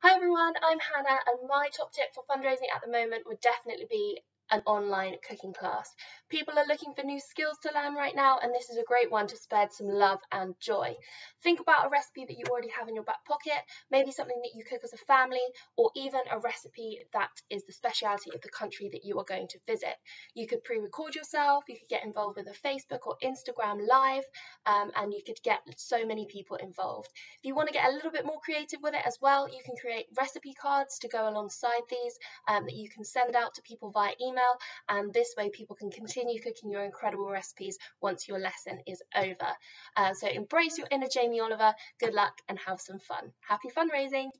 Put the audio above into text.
Hi everyone, I'm Hannah, and my top tip for fundraising at the moment would definitely be an online cooking class. People are looking for new skills to learn right now, and this is a great one to spread some love and joy. Think about a recipe that you already have in your back pocket, maybe something that you cook as a family, or even a recipe that is the speciality of the country that you are going to visit. You could pre record yourself, you could get involved with a Facebook or Instagram live, um, and you could get so many people involved. If you want to get a little bit more creative with it as well, you can create recipe cards to go alongside these um, that you can send out to people via email email, and this way people can continue cooking your incredible recipes once your lesson is over. Uh, so embrace your inner Jamie Oliver, good luck, and have some fun. Happy fundraising!